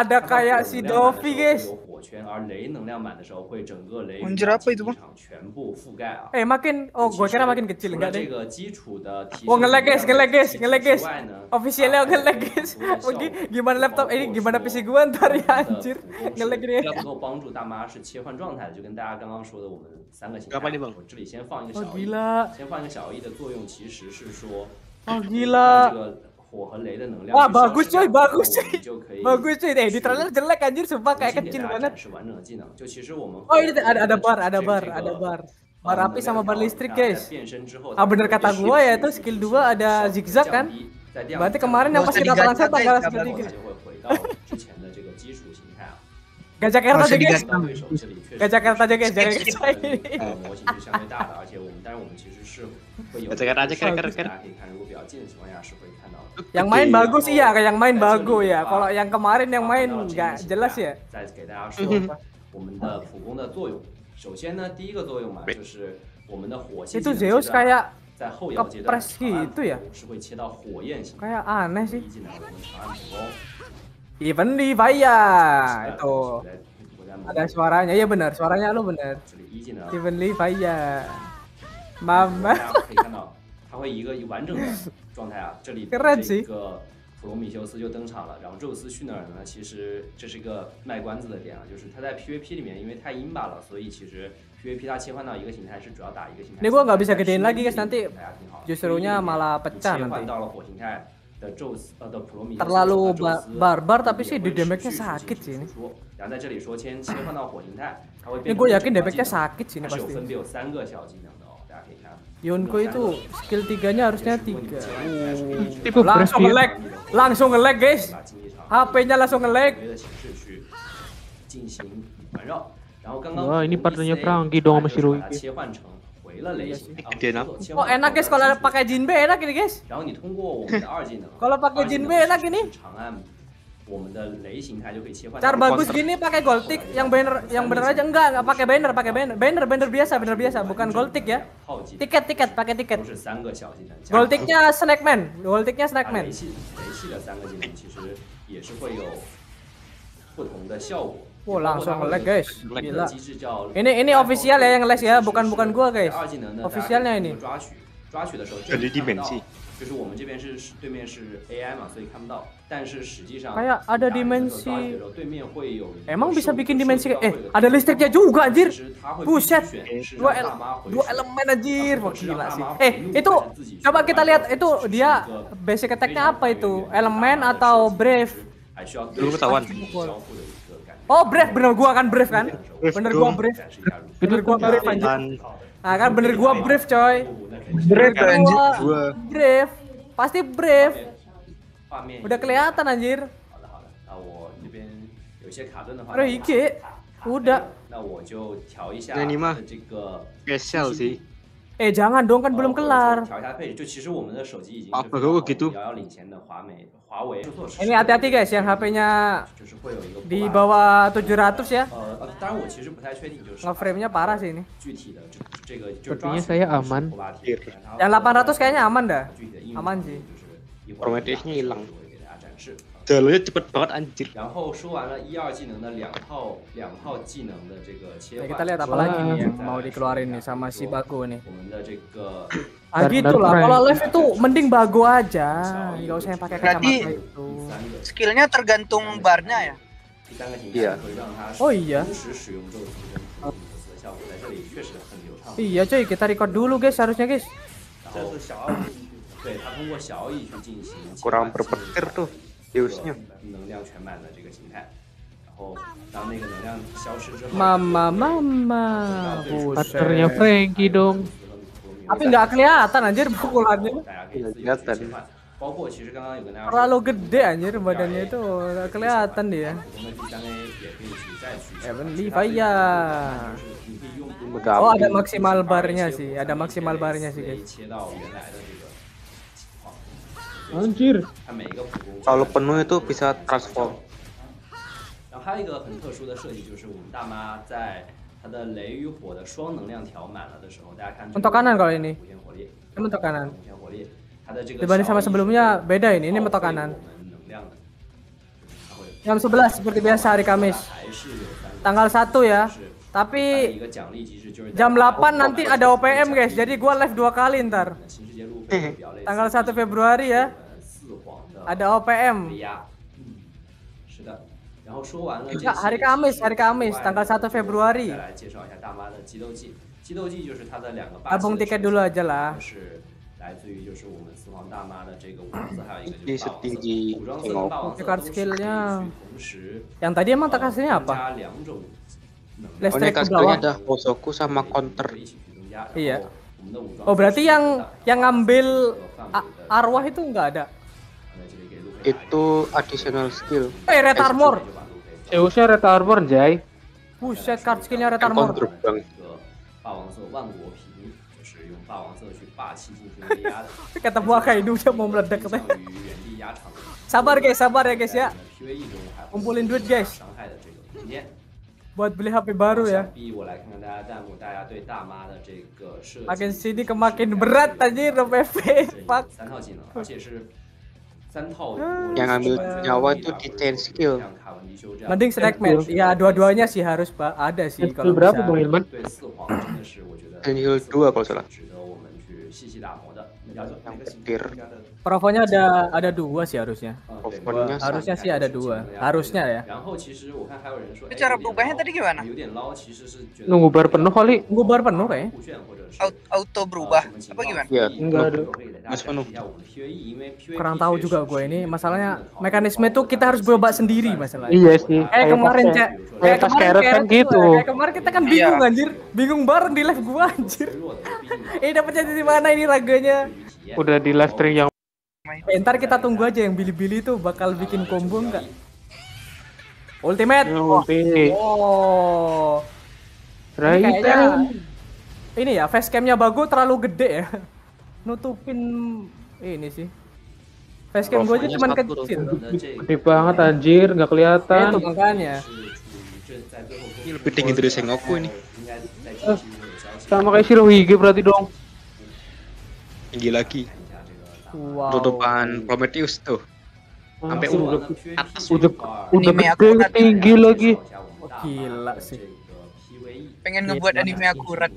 ada kayak si Dovi guys. Menjerap itu bang? Eh makin, oh gue kira makin kecil enggak deh. Oh ngelag guys, ngelag guys, ngelag guys. Officialnya ah, ngelag guys. Oke, gimana laptop eh, ini gimana PC gue ntar ya anjir. Ngelag ini. Kapan nih bang? Oh gila. Oh gila. 个火和雷的能量 Wah 去消 bagus 失 coy, 掉 bagus 然后我 coy. 们就可以 Bagus coy deh di trailer jelek anjir sumpah 重 kayak 新给 kecil 大家 banget. 展示完整的技能。就其实我们 Oh ini ada ada 会 bar, ada 这 bar, 这 ada 个 bar. 呃 Bar 能 api 量 sama bar 条 listrik 它在 guys. 变身之后 Ah, bener 它 kata 会 gua ya, 持 itu 续 skill 持 dua 续 ada 地 zigzag 降 kan? 低在这样 Berarti 降低 kemarin 的 yang 不 pas 是 kita digacha, bangsat guys, tanggal sabar, 手这里确实 Gajah kereta aja guys, jangan 这 kayak 个 gini. 呃模型是相对大的，而且我们当然我们其实是会有 Gajah kereta aja, keren, keren, 大家可以看，如果比较近的情况下是会看到的。 Yang main bagus iya, kayak yang main 在这里 bagus 的 ya. 话 Kalau yang kemarin yang 啊 main 回到这个 nggak 形 jelas 态 ya. 再给大家说我们的普攻的作用。首先呢，第一个作用嘛，就是我们的火系 Itu 技能 Zeus 阶段 kayak 在后摇阶段 kepres 长按 gitu ya 普攻是会切到火焰型。 kayak aneh 第 sih. 一技能我们长按普攻。 Even Livaya itu 我在我在 ada suaranya. Iya benar, suaranya lu benar. 这里一技能。 Even Livaya. 大 Mama. 家可以看到，它会一个完整的状态啊，这里 Keren 这 sih 个普罗米修斯就登场了，然后宙斯去那儿呢，其实这是一个卖关子的点啊，就是他在 PVP 里面因为太阴巴了，所以其实 PVP 它切换到一个形态是主要打一个形态。 Ini gua nggak bisa gedein lagi, guys, nanti 大家挺好 Justrunya malah pecah 切 nanti. 换到了火形态 terlalu barbar tapi sih di damage-nya sakit sih ini. gue yakin damage-nya sakit sih ini pasti. Yonko itu skill tiganya harusnya tiga. Uh, Langsung ngelag, langsung ngelag guys. HP-nya langsung ngelag. Wah ini partnernya Prangki dong sama si 是把它 Shirohige. 切换成回了雷形，然后 Gede 切 Oh 换 enak guys 到 kalau 了 pakai Jinbe enak ini guys. 然后你通过我们的二技能 Kalau pakai 二技能 Jinbe enak 是 ini. 长按我们的雷形态就可以切换 Cara 到 bagus gini pakai gold tick yang banner yang bener aja enggak enggak pakai banner pakai banner banner banner biasa banner biasa bukan gold tick ya 套技能 tiket tiket pakai tiket 都是三个小技能加 gold ticknya snackman gold ticknya 啊 snackman 雷系雷系的三个技能其实也是会有不同的效果。 Wah langsung nge-lag guys. Gila. Ini ini official ya yang nge-lag ya, bukan bukan gua guys. Officialnya ini. Kayak ada dimensi. Emang bisa bikin dimensi eh ada listriknya juga anjir. Buset. Dua, ele dua elemen anjir. Sih. Eh itu coba kita lihat itu dia basic attack-nya apa itu? Elemen atau brave? Dulu ketahuan. Oh, brief, bener gua kan brief kan? Bener gua brief, Bener gua brief anjir. ah kan bener gua brief coy. brief anjir gua. Brief. Pasti brief, Udah kelihatan anjir. Udah. Udah. Nah, ini mah spesial sih. Eh jangan dong kan belum kelar. Apa gue gitu. Ini hati-hati guys yang HP-nya di bawah 700 ya. Ngeframe-nya parah sih ini. Sepertinya saya aman. Yang 800 kayaknya aman dah. Aman sih. Prometheus-nya hilang 我会给大家展示。 Jalurnya cepet banget anjir. 然后说完了一二技能的两套两套技能的这个切 Ya, 换， kita lihat apa Wah. lagi nih yang 再来 mau 说一 dikeluarin 下 nih sama 比 si 如说 Bago nih. 我们的这个 Ah Dan- gitu dan lah, prank. kalau live itu mending Bago aja, nggak usah yang pakai Berarti- kacamata itu. 第三个 Skillnya tergantung barnya ya. 第三个形 Iya 态会让它 Oh iya 同时使用宙斯跟普罗米修斯的效果，在这里确实很流畅。 Iya cuy, kita record dulu guys harusnya guys. 然后对它通过小翼去进行切 Kurang 换 berpetir tuh 这个 Zeusnya. 能量全满的这个形态，然后当那个能量消失之后， Mama mama, Partnernya buset. Franky dong. Tapi nggak kelihatan anjir pukulannya. 大家可以自由去 Kelihatan 切换。 包括其实刚刚有跟大家说 Terlalu gede anjir badannya itu nggak kelihatan dia. 普通的第三 A 也可以去再去 Evan 尝试 Levi 它最大的呀就是你可以用 Oh ada maksimal barnya sih, ada maksimal barnya sih guys. Anjir. 它每一个普攻 Kalau penuh itu bisa transform. 然后还有一个很特殊的设计，就是我们大妈在它的雷与火的双能量调满了的时候，大家看这个 Untuk kanan kalau ini. 无限火力， Ini mentok kanan. 无限火力，它的这个 Dibanding sama 小 sebelumnya 意识 beda ini, ini 耗 mentok 费 kanan. 我们能量的，它会 Jam 11 seperti biasa hari Kamis. 还是有三个 Tanggal 1 ya. 是它的一 Tapi 个奖励机制，就是 jam 8 nanti ada OPM guys. Jadi gua live dua kali ntar. 新世界路费会比较类似 Tanggal 1 Februari ya. 呃四皇的 Ada OPM. 威压，嗯，是的。然后说完了这 Enggak, 些 hari Kamis, 其实 hari Kamis, 之外 tanggal 1 Februari. 再来介绍一下大妈的激斗技。激斗技就是它的两个霸气 Abang 的 tiket 手 dulu 法 aja lah. 是来自于就是我们四皇大妈的这个武装色，还有一个就 Di 是霸王色。 setinggi 武装色跟霸王色 Card 都是可以 skill-nya. 去同时 Yang tadi emang tak hasilnya 增 apa? Lestri oh, ke bawah. ada Hosoku sama counter. Iya. Oh berarti yang yang ngambil arwah itu enggak ada? Itu additional skill. Eh red armor. Eh usia red armor Jai. Buset card skillnya red armor. Kata buah kainu udah mau meledak. Sabar guys, sabar ya guys ya. Kumpulin duit guys buat beli HP baru ya. Makin sini kemakin berat tadi ROM FP. Yang ambil nyawa itu di ten skill. Mending selectmen. Ya dua-duanya sih harus Pak. Ada sih kalau berapa Bang Ilman? Skill 2 kalau salah. Provonya ada ada dua sih harusnya. Harusnya sih ada dua. Harusnya ya. ya. Cara berubahnya tadi gimana? Nunggu bar penuh kali. Nunggu bar penuh ya? Auto berubah apa gimana? Iya, enggak ada. Mas penuh. Kurang tahu juga gue ini. Masalahnya mekanisme itu kita harus berubah sendiri masalahnya. Iya sih. Eh kemarin cek. Kayak eh, kemarin kan gitu. Kayak kemarin kita kan bingung iya. anjir. Bingung bareng di live gue anjir. Eh dapatnya di mana ini raganya? Udah di live stream yang Eh, ntar kita tunggu aja yang bili-bili tuh bakal bikin combo enggak? Ultimate. Oh. Oh. Ini Right. kayaknya ini ya facecamnya bagus terlalu gede ya. Nutupin ini sih. Facecam gue aja cuman tuh. kecil. Gede banget anjir, nggak Itu kelihatan. makanya. Ini lebih tinggi dari Sengoku ini. Sama kayak Shirohige berarti dong. Tinggi lagi. Wow. Tutupan Prometheus tuh. Sampai oh, udah atas udah udah gede tinggi lagi. Oh, gila sih. Pengen iya, ngebuat anime akurat.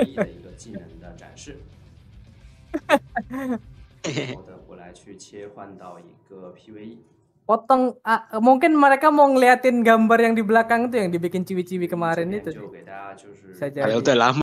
potong ah, mungkin mereka mau ngeliatin gambar yang di belakang tuh yang dibikin ciwi-ciwi kemarin itu. Iya, iya, Saja. Udah lama.